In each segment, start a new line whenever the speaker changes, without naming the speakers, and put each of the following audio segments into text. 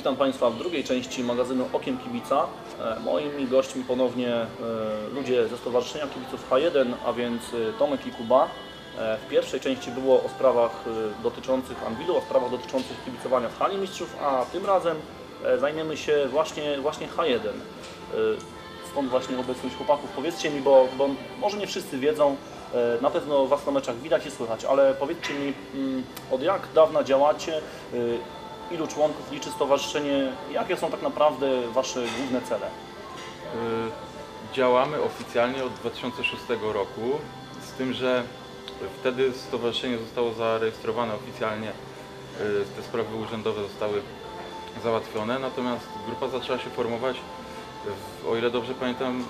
Witam Państwa w drugiej części magazynu Okiem Kibica. E, Moimi gośćmi ponownie e, ludzie ze Stowarzyszenia Kibiców H1, a więc e, Tomek i Kuba. W pierwszej części było o sprawach dotyczących Anwilu, o sprawach dotyczących kibicowania w hali mistrzów, a tym razem zajmiemy się właśnie, właśnie H1. E, Stąd właśnie obecność chłopaków. Powiedzcie mi, bo, bo może nie wszyscy wiedzą, na pewno Was na meczach widać i słychać, ale powiedzcie mi, mm, od jak dawna działacie, ilu członków liczy stowarzyszenie, jakie są tak naprawdę Wasze główne cele?
Y, Działamy oficjalnie od 2006 roku, z tym, że wtedy stowarzyszenie zostało zarejestrowane oficjalnie, y, te sprawy urzędowe zostały załatwione, natomiast grupa zaczęła się formować, o ile dobrze pamiętam,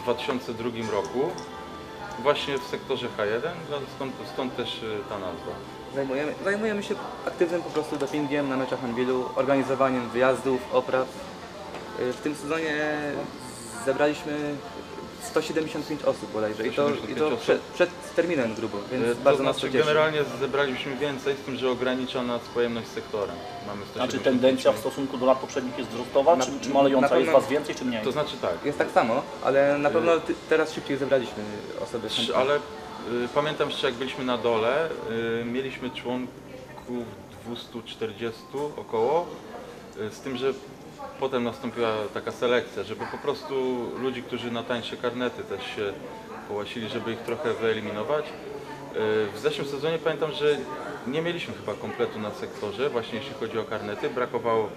w 2002 roku, właśnie w sektorze H1, no stąd, stąd też y, ta nazwa.
Zajmujemy, zajmujemy się aktywnym po prostu dopingiem na meczach Anwilu, organizowaniem wyjazdów, opraw. Y, W tym sezonie zebraliśmy 175 osób bodajże i to, i
175
to przed, przed terminem grubo, więc
Y,
bardzo
to
nas to
znaczy
cieszy.
generalnie zebraliśmy więcej, z tym, że ogranicza nas pojemność sektora. Mamy
Znaczy
175
tendencja w stosunku do lat poprzednich jest wzrostowa,
Na-
czy, czy malejąca?
na
Jest
pewno-
Was więcej, czy mniej?
To znaczy tak,
Jest tak samo, ale na
Y,
pewno teraz szybciej zebraliśmy osoby. Chętne.
ale pamiętam jeszcze jak byliśmy na dole, y, mieliśmy członków 240 około, y, z tym, że potem nastąpiła taka selekcja, żeby po prostu ludzi, którzy na tańsze karnety też się połasili, żeby ich trochę wyeliminować. Y, W zeszłym sezonie pamiętam, że nie mieliśmy chyba kompletu na sektorze, właśnie jeśli chodzi o karnety, brakowało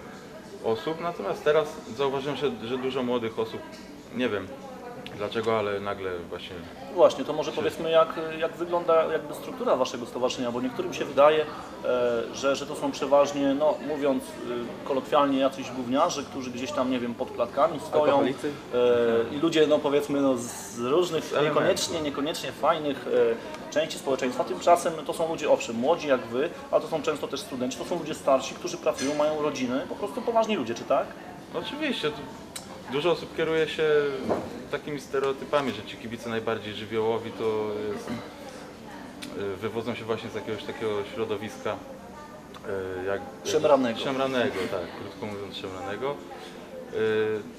osób, natomiast teraz zauważyłem, że, że dużo młodych osób, nie wiem dlaczego, ale nagle właśnie
Właśnie, to może powiedzmy jak, jak wygląda jakby struktura Waszego stowarzyszenia, bo niektórym się wydaje, e, że, że to są przeważnie, no mówiąc e, kolokwialnie, jacyś gówniarze, którzy gdzieś tam, nie wiem, pod klatkami stoją e, i ludzie, no powiedzmy, no, z różnych, niekoniecznie, niekoniecznie fajnych e, części społeczeństwa. Tymczasem to są ludzie, owszem, młodzi jak Wy, ale to są często też studenci, to są ludzie starsi, którzy pracują, mają rodziny, po prostu poważni ludzie, czy tak?
No Oczywiście, tu dużo osób kieruje się takimi stereotypami, że ci kibice najbardziej żywiołowi to jest, y, wywodzą się właśnie z jakiegoś takiego środowiska y, jak,
Szemranego.
Szemranego, tak, krótko mówiąc szemranego. Y,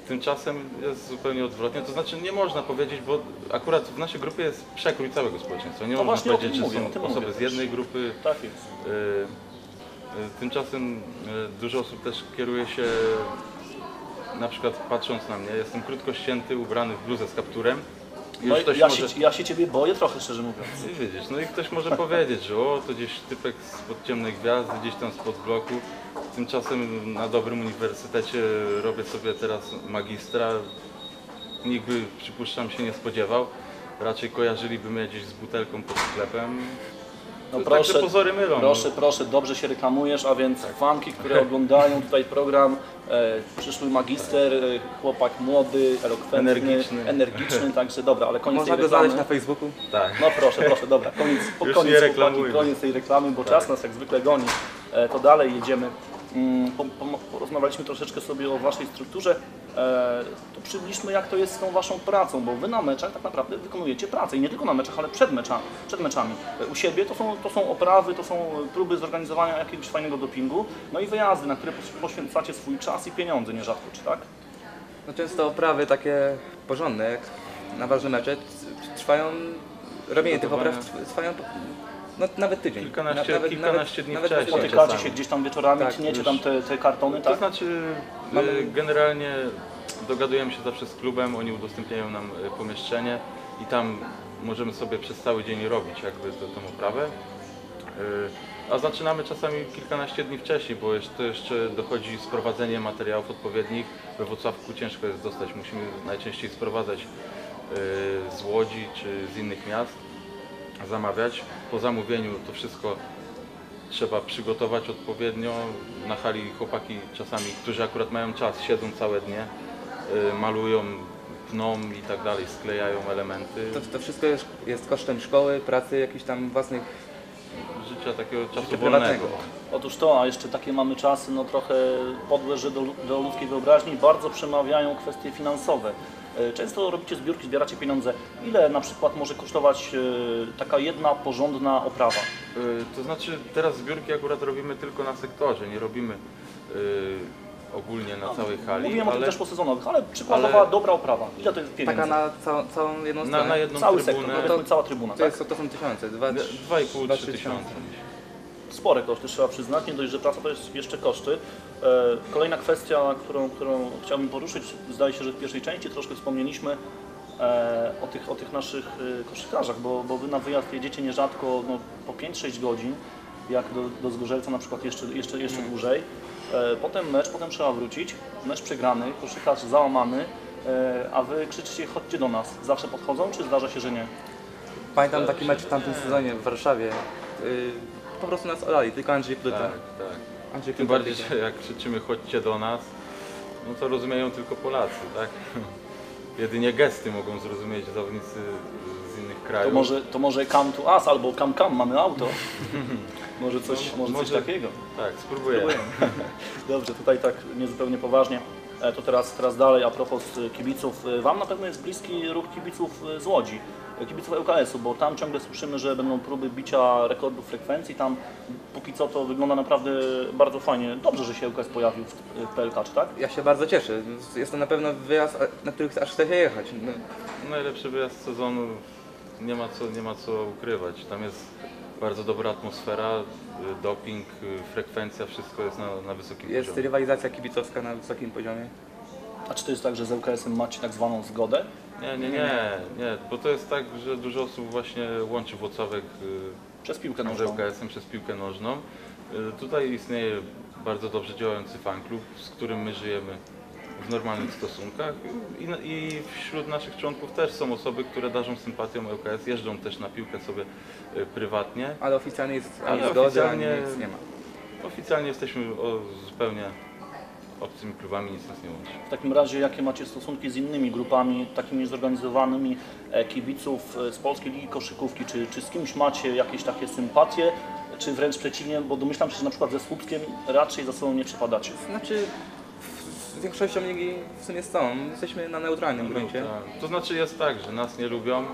Tymczasem jest zupełnie odwrotnie, to znaczy nie można powiedzieć, bo akurat w naszej grupie jest przekrój całego społeczeństwa. Nie
No
można powiedzieć, że
mówię,
są osoby z
też.
jednej grupy,
Tak jest.
Tymczasem dużo osób też kieruje się, na przykład patrząc na mnie, jestem krótko ścięty, ubrany w bluzę z kapturem. I
No i ja,
może,
się, ja się Ciebie boję trochę, szczerze mówiąc.
I widzisz, no i ktoś może powiedzieć, że o, to gdzieś typek spod ciemnej gwiazdy, gdzieś tam spod bloku. Tymczasem na dobrym uniwersytecie robię sobie teraz magistra. Nikt by, przypuszczam, się nie spodziewał. Raczej kojarzyliby mnie gdzieś z butelką pod sklepem.
No
To
proszę,
Także pozory mylą. no.
Proszę, proszę, dobrze się reklamujesz, a więc
Tak.
fanki, które oglądają tutaj program, e, przyszły magister, e, chłopak młody, elokwentny,
Energiczny.
energiczny, także dobra, ale koniec
Można
tej
go
reklamy.
znaleźć na Facebooku.
Tak.
No proszę, proszę, dobra, koniec, po
Już
koniec,
nie
chłopaki,
reklamujmy.
koniec tej reklamy, bo
Tak.
czas nas jak zwykle goni. E, to dalej jedziemy. Mm, po, po, porozmawialiśmy troszeczkę sobie o Waszej strukturze. E, to przybliżmy, jak to jest z tą Waszą pracą, bo Wy na meczach tak naprawdę wykonujecie pracę i nie tylko na meczach, ale przed meczami. Przed meczami. E, U siebie to są, to są oprawy, to są próby zorganizowania jakiegoś fajnego dopingu, no i wyjazdy, na które poś- poświęcacie swój czas i pieniądze nierzadko, czy tak?
No często oprawy takie porządne, jak na ważne mecze, trwają, robienie tych opraw trwają no, nawet tydzień.
Kilkanaście-
nawet,
kilkanaście dni
nawet,
wcześniej.
Spotykacie się gdzieś tam wieczorami,
Tak,
tniecie tam te, te kartony,
To
tak?
znaczy
Mamy-
y, generalnie dogadujemy się zawsze z klubem, oni udostępniają nam y, pomieszczenie i tam możemy sobie przez cały dzień robić jakby tę tę oprawę. Y, A zaczynamy czasami kilkanaście dni wcześniej, bo jeszcze, jeszcze dochodzi sprowadzenie materiałów odpowiednich. We Wrocławku ciężko jest dostać, musimy najczęściej sprowadzać z Łodzi czy z innych miast, zamawiać. Po zamówieniu to wszystko trzeba przygotować odpowiednio. Na hali chłopaki czasami, którzy akurat mają czas, siedzą całe dnie, y, malują, pną i tak dalej, sklejają elementy
To, to wszystko jest, jest kosztem szkoły, pracy, jakichś tam własnych
życia takiego czasu
Życia
wolnego.
prywatnego.
Otóż to, a jeszcze takie mamy czasy, no trochę podłe, że do, do ludzkiej wyobraźni bardzo przemawiają kwestie finansowe. E, Często robicie zbiórki, zbieracie pieniądze. Ile na przykład może kosztować e, taka jedna porządna oprawa?
Y, To znaczy teraz zbiórki akurat robimy tylko na sektorze, nie robimy ogólnie na całej hali,
Mówiłem o tym
ale
też po sezonowych, ale przykładowa
ale-
dobra oprawa. Ile to jest pieniędzy?
Taka na całą, całą jedną
na,
stronę.
na jedną
Cały
trybunę
sektor, powiedzmy cała trybuna,
to,
tak?
jest, to są tysiące, dwa,
d-
trzy-
2,5
dwa,
3
trzy
tysiące.
Spore koszty, trzeba przyznać. Nie dość, że praca to jest jeszcze koszty. E, Kolejna kwestia, którą, którą chciałbym poruszyć, zdaje się, że w pierwszej części troszkę wspomnieliśmy e, o tych, o tych naszych e, koszykarzach, bo, bo Wy na wyjazd jedziecie nierzadko no, po 5-6 godzin, jak do, do Zgorzelca na przykład jeszcze, jeszcze, jeszcze dłużej. E, Potem mecz, potem trzeba wrócić, mecz przegrany, koszykarz załamany, a Wy krzyczycie chodźcie do nas. Zawsze podchodzą, czy zdarza się, że nie?
Pamiętam taki mecz w tamtym sezonie w Warszawie. Po prostu nas olali, tylko Andrzej Pluta.
Tak, tak.
Andrzej
Tym bardziej, że jak krzyczymy chodźcie do nas, no to rozumieją tylko Polacy, tak? Jedynie gesty mogą zrozumieć zawodnicy z innych krajów.
To może, to może come to us albo come come, mamy auto. może coś,
No,
może coś
może-
takiego.
Tak, spróbujemy.
Dobrze, tutaj tak niezupełnie poważnie. E, To teraz, teraz dalej a propos e, kibiców. E, Wam na pewno jest bliski ruch kibiców z Łodzi, kibiców ŁKS-u, bo tam ciągle słyszymy, że będą próby bicia rekordów frekwencji. Tam póki co to wygląda naprawdę bardzo fajnie. Dobrze, że się ŁKS pojawił w, PLK, czy tak?
Ja się bardzo cieszę. Jest to na pewno wyjazd, na który aż chce się jechać. No,
Najlepszy wyjazd sezonu, nie ma, co, nie ma co ukrywać. Tam jest bardzo dobra atmosfera, doping, frekwencja, wszystko jest na, na wysokim
jest
poziomie.
rywalizacja kibicowska na wysokim poziomie.
A czy to jest tak, że z ŁKS-em macie tak zwaną zgodę?
Nie, nie, nie, nie, bo to jest tak, że dużo osób właśnie łączy Włocławek y,
Przez piłkę
z
nożną.
ŁKS-em przez piłkę nożną. Y, Tutaj istnieje bardzo dobrze działający fanklub, z którym my żyjemy w normalnych stosunkach I, na- i wśród naszych członków też są osoby, które darzą sympatią ŁKS, jeżdżą też na piłkę sobie y, prywatnie.
Ale oficjalnie jest
Ale
ani zgody, ani
oficjalnie-
nic nie ma.
Oficjalnie jesteśmy o, zupełnie obcymi klubami, nic nas nie łączy.
W takim razie jakie macie stosunki z innymi grupami, takimi zorganizowanymi e, kibiców e, z Polskiej Ligi Koszykówki? Czy, czy z kimś macie jakieś takie sympatie, czy wręcz przeciwnie, bo domyślam się, że na przykład ze Słupskiem raczej za sobą nie przepadacie.
Znaczy, z większością ligi w sumie z całą. Jesteśmy na neutralnym gruncie.
Tak. To znaczy jest tak, że nas nie lubią,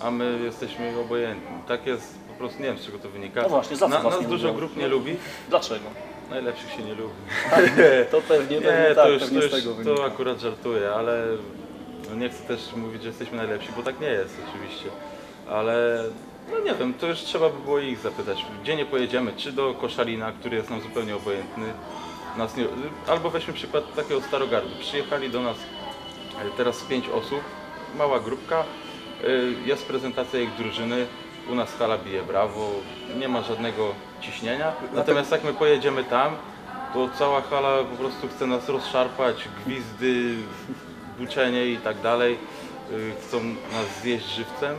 a my jesteśmy obojętni. Tak jest po prostu, nie wiem z czego to wynika.
No właśnie, za co
Na,
was
nas
nie
dużo
lubią?
grup nie lubi,
Dlaczego?
najlepszych się nie lubi.
To pewnie, pewnie
Nie,
tak,
to już,
pewnie
to,
z tego
już
wynika.
to akurat żartuję, ale no nie chcę też mówić, że jesteśmy najlepsi, bo tak nie jest oczywiście. Ale no nie wiem, to już trzeba by było ich zapytać, gdzie nie pojedziemy, czy do Koszalina, który jest nam zupełnie obojętny, nas nie, albo weźmy przykład takiego Starogardu. Przyjechali do nas e, teraz pięć osób, mała grupka, e, jest prezentacja ich drużyny, u nas hala bije brawo, nie ma żadnego ciśnienia. Natomiast jak my pojedziemy tam, to cała hala po prostu chce nas rozszarpać, gwizdy, buczenie i tak dalej. Y, Chcą nas zjeść żywcem.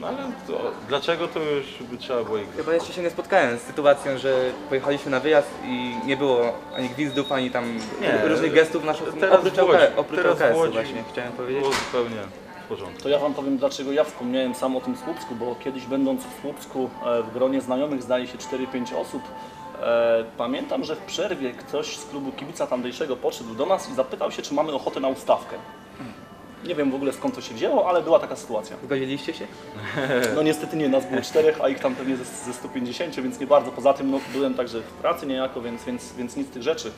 No ale to, dlaczego to już by trzeba było ich
Chyba jeszcze się nie spotkałem z sytuacją, że pojechaliśmy na wyjazd i nie było ani gwizdów, ani tam
Nie,
różnych gestów naszych,
teraz
oprócz,
w Łodzi-
LK, oprócz
teraz w
LKS-u
Łodzi
właśnie, chciałem powiedzieć.
było zupełnie w porządku.
To ja Wam powiem, dlaczego ja wspomniałem sam o tym Słupsku, bo kiedyś będąc w Słupsku e, w gronie znajomych, zdaje się 4-5 osób, e, pamiętam, że w przerwie ktoś z klubu kibica tamtejszego podszedł do nas i zapytał się, czy mamy ochotę na ustawkę. Nie wiem w ogóle skąd to się wzięło, ale była taka sytuacja.
Zgodziliście się?
No niestety nie, nas było czterech, a ich tam pewnie ze, ze 150, więc nie bardzo. Poza tym no, byłem także w pracy niejako, więc, więc, więc nic z tych rzeczy.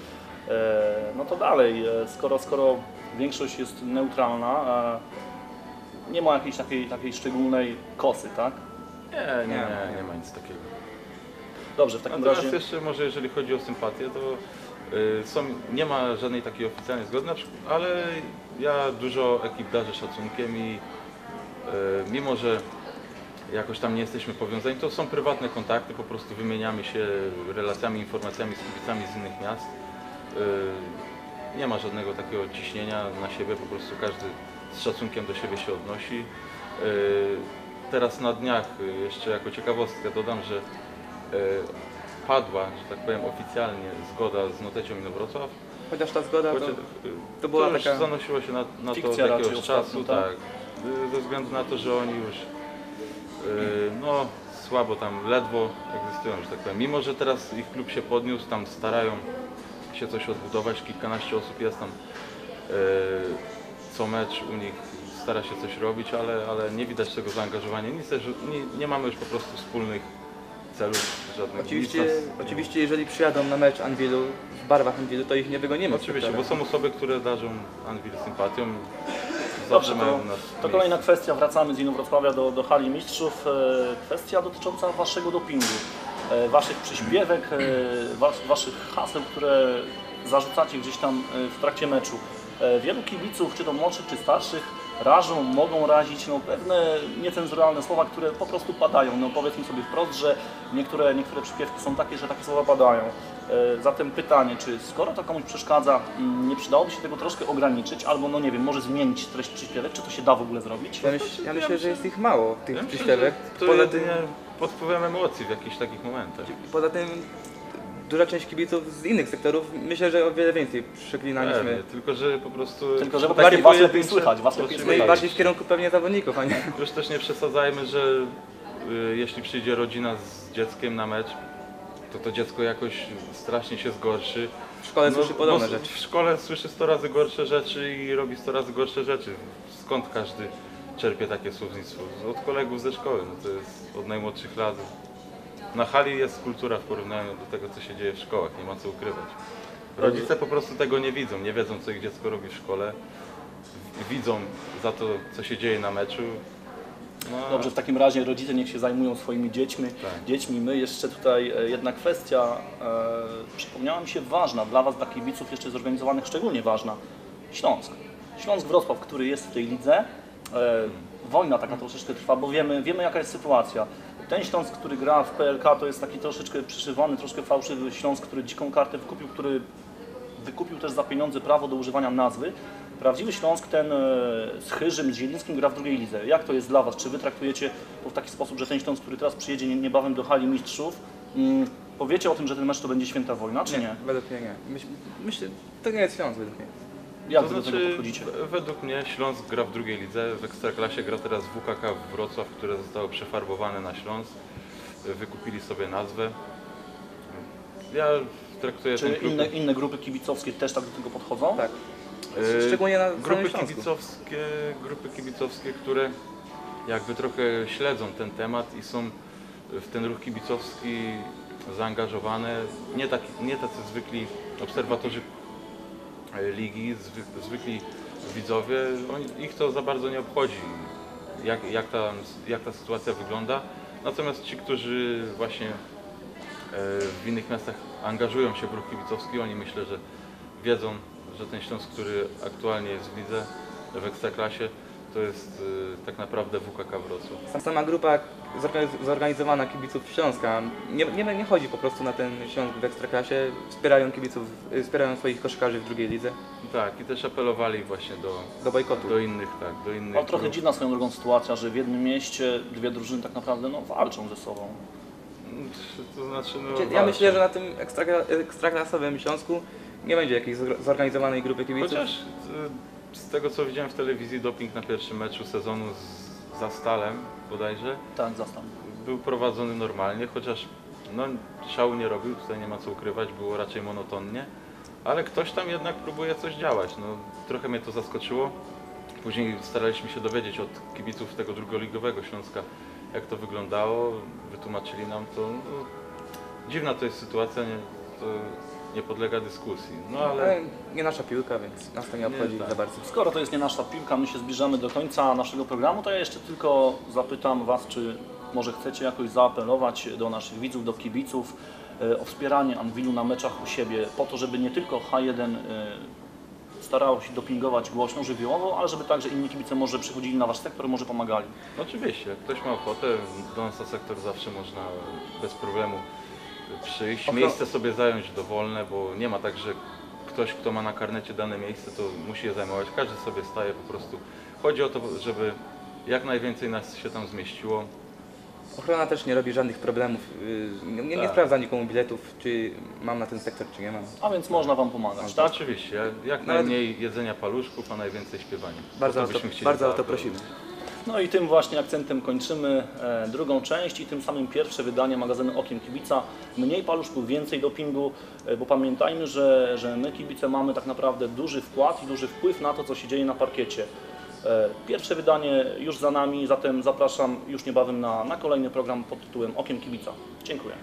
E, no to dalej, e, skoro, skoro większość jest neutralna, e, nie ma jakiejś takiej, takiej szczególnej kosy, tak?
Nie, nie, nie, nie ma nic takiego.
Dobrze, w takim
Natomiast
razie...
jeszcze może jeżeli chodzi o sympatię, to y, są, nie ma żadnej takiej oficjalnej zgody, na przykład, ale ja dużo ekip darzę szacunkiem i y, mimo, że jakoś tam nie jesteśmy powiązani, to są prywatne kontakty, po prostu wymieniamy się relacjami, informacjami z kibicami z innych miast. Y, nie ma żadnego takiego ciśnienia na siebie, po prostu każdy z szacunkiem do siebie się odnosi. Y, Teraz na dniach jeszcze jako ciekawostkę dodam, że padła, że tak powiem oficjalnie zgoda z Notecią Inowrocław.
Chociaż ta zgoda to... To była
już
taka-
zanosiło się na, na to od jakiegoś czasu,
tak?
tak. Y, Ze względu na to, że oni już y, no, słabo tam, ledwo egzystują, że tak powiem. Mimo, że teraz ich klub się podniósł, tam starają się coś odbudować, kilkanaście osób jest tam y, co mecz u nich stara się coś robić, ale, ale nie widać tego zaangażowania. Nic też, nie, nie mamy już po prostu wspólnych celów, żadnych
Oczywiście,
nic nas
oczywiście jeżeli przyjadą na mecz Anwilu w barwach Anwilu, to ich nie wygonimy. z
Oczywiście, bo
sektora.
są osoby, które darzą Anvil sympatią.
Dobrze,
Zawsze mają
to,
nas
to
miejsce.
kolejna kwestia, wracamy z Inowrocławia do, do hali mistrzów. E, Kwestia dotycząca waszego dopingu, e, waszych przyśpiewek, e, was, waszych haseł, które zarzucacie gdzieś tam e, w trakcie meczu. E, Wielu kibiców, czy to młodszych, czy starszych, rażą, mogą razić no, pewne niecenzuralne słowa, które po prostu padają. No, powiedzmy sobie wprost, że niektóre, niektóre przyśpiewki są takie, że takie słowa padają. E, Zatem pytanie, czy skoro to komuś przeszkadza, nie przydałoby się tego troszkę ograniczyć, albo no nie wiem, może zmienić treść przyśpiewek, czy to się da w ogóle zrobić?
Ja, myśl, ja myślę, że jest ich mało, tych
Ja myślę,
przyśpiewek.
To
Poza
jedynie
tym,
pod wpływem emocji w jakichś takich momentach.
poza tym duża część kibiców z innych sektorów, myślę, że o wiele więcej przeklinaliśmy.
Pewnie, tylko że po prostu...
Tylko, że po prostu was lepiej słychać, was lepiej.
No
słychać.
bardziej w kierunku pewnie zawodników, a nie
Już też nie przesadzajmy, że y, jeśli przyjdzie rodzina z dzieckiem na mecz, to to dziecko jakoś strasznie się zgorszy.
w szkole słyszy podobne
bo
rzeczy.
W szkole słyszy 100 razy gorsze rzeczy i robi 100 razy gorsze rzeczy. Skąd każdy czerpie takie słownictwo? Od kolegów ze szkoły, no to jest od najmłodszych lat. Na hali jest kultura w porównaniu do tego, co się dzieje w szkołach, nie ma co ukrywać. Rodzice po prostu tego nie widzą, nie wiedzą, co ich dziecko robi w szkole. Widzą za to, co się dzieje na meczu. No,
Dobrze, w takim razie rodzice niech się zajmują swoimi dziećmi.
Tak.
dziećmi. My jeszcze tutaj e, jedna kwestia e, przypomniała mi się ważna, dla Was, dla kibiców jeszcze zorganizowanych szczególnie ważna. Śląsk. Śląsk Wrocław, który jest w tej lidze. E, wojna taka troszeczkę trwa, bo wiemy, wiemy jaka jest sytuacja. Ten Śląsk, który gra w PLK, to jest taki troszeczkę przyszywany, troszkę fałszywy Śląsk, który dziką kartę wykupił, który wykupił też za pieniądze prawo do używania nazwy. Prawdziwy Śląsk, ten e, z Chyżym, z Zielińskim gra w drugiej lidze. Jak to jest dla Was? Czy Wy traktujecie to w taki sposób, że ten Śląsk, który teraz przyjedzie nie- niebawem do hali mistrzów, mm, powiecie o tym, że ten mecz to będzie święta wojna, czy nie?
Według mnie nie. Myśl, myślę, to nie jest Śląsk według mnie.
Jak
to
Wy do tego
znaczy,
podchodzicie?
według mnie Śląsk gra w drugiej lidze, w Ekstraklasie gra teraz WKK Wrocław, które zostało przefarbowane na Śląsk. Wykupili sobie nazwę. Ja traktuję
Czy
ten klub...
inne, inne grupy kibicowskie też tak do tego podchodzą?
Tak.
E,
Szczególnie na samym
grupy
Śląsku.
kibicowskie, grupy kibicowskie, które jakby trochę śledzą ten temat i są w ten ruch kibicowski zaangażowane. Nie, taki, nie tacy zwykli obserwatorzy ligi, zwy, zwykli widzowie, oni, ich to za bardzo nie obchodzi, jak, jak, ta, jak ta sytuacja wygląda. Natomiast ci, którzy właśnie e, w innych miastach angażują się w ruch kibicowski, oni myślę, że wiedzą, że ten Śląsk, który aktualnie jest w lidze, w Ekstraklasie, to jest y, tak naprawdę WKK Wrocław.
Sam- Sama grupa zorganiz- zorganizowana kibiców Śląska nie, nie, nie chodzi po prostu na ten Śląsk w Ekstraklasie, wspierają kibiców, y, wspierają swoich koszykarzy w drugiej lidze
Tak, i też apelowali właśnie do,
do bojkotu.
do innych, tak, do innych.
No, trochę
grup.
dziwna swoją drogą sytuacja, że w jednym mieście dwie drużyny tak naprawdę no, walczą ze sobą.
To znaczy, no,
Ja myślę, że na tym ekstrakla, ekstraklasowym Śląsku nie będzie jakiejś zor- zorganizowanej grupy kibiców.
Chociaż y, z tego co widziałem w telewizji, doping na pierwszym meczu sezonu z Zastalem bodajże
Tak, zastan.
był prowadzony normalnie, chociaż no, szału nie robił, tutaj nie ma co ukrywać, było raczej monotonnie, ale ktoś tam jednak próbuje coś działać. No, trochę mnie to zaskoczyło. Później staraliśmy się dowiedzieć od kibiców tego drugoligowego Śląska, jak to wyglądało. Wytłumaczyli nam to. No, dziwna to jest sytuacja, nie, to nie podlega dyskusji. No ale
Ale nie nasza piłka, więc nas to nie obchodzi
tak.
za bardzo.
Skoro to jest nie nasza piłka, my się zbliżamy do końca naszego programu, to ja jeszcze tylko zapytam Was, czy może chcecie jakoś zaapelować do naszych widzów, do kibiców e, o wspieranie Anwilu na meczach u siebie, po to, żeby nie tylko H1 e, starało się dopingować głośno, żywiołowo, ale żeby także inni kibice może przychodzili na Wasz sektor, może pomagali.
Oczywiście, jak ktoś ma ochotę, do nas na sektor zawsze można bez problemu przyjść,
Ochro-
miejsce sobie zająć dowolne, bo nie ma tak, że ktoś, kto ma na karnecie dane miejsce, to musi je zajmować. Każdy sobie staje po prostu. Chodzi o to, żeby jak najwięcej nas się tam zmieściło.
Ochrona też nie robi żadnych problemów. y, Nie, nie, nie
Tak.
sprawdza nikomu biletów, czy mam na ten sektor, czy nie mam.
A więc można Wam pomagać,
Tak,
tak?
oczywiście, jak
Nawet-
najmniej jedzenia paluszków, a najwięcej śpiewania.
Bardzo,
O to
to,
byśmy chcieli
bardzo o to prosimy.
No i tym właśnie akcentem kończymy e, drugą część i tym samym pierwsze wydanie magazynu Okiem Kibica. Mniej paluszków, więcej dopingu, e, bo pamiętajmy, że, że my kibice mamy tak naprawdę duży wkład i duży wpływ na to, co się dzieje na parkiecie. E, Pierwsze wydanie już za nami, zatem zapraszam już niebawem na, na kolejny program pod tytułem Okiem Kibica. Dziękuję.